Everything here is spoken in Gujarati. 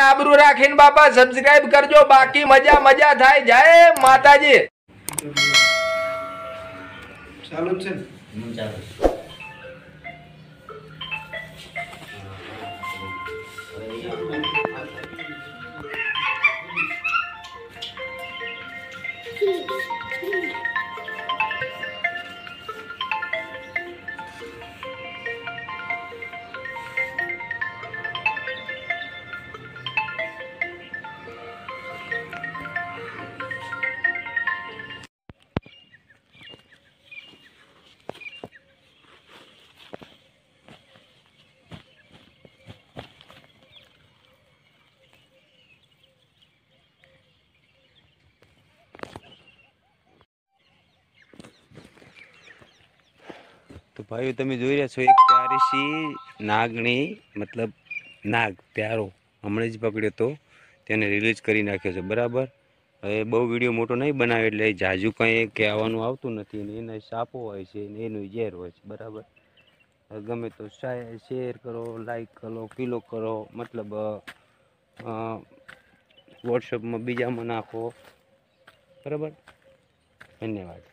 આબરૂ રાખીને બાપા સબસ્ક્રાઇબ કરજો બાકી મજા મજા થાય જય માતાજી ચાલુ જ છે ને હું તો ભાઈઓ, તમે જોઈ રહ્યા છો, એક પ્યારીસી નાગની મતલબ નાગ, પ્યારો, હમણાં જ પકડ્યો તો. તેને રિલીઝ કરી નાખ્યો છે, બરાબર? હવે બહુ વીડિયો મોટો નહીં બનાવે, એટલે જાજુ કંઈ કહેવાનું આવતું નથી. ને એના સાપો હોય છે ને એનું ઝેર હોય છે, બરાબર? ગમે તો શેર કરો લાઈક કરો, કિલો કરો, મતલબ વોટ્સઅપમાં બીજામાં નાખો, બરાબર? ધન્યવાદ.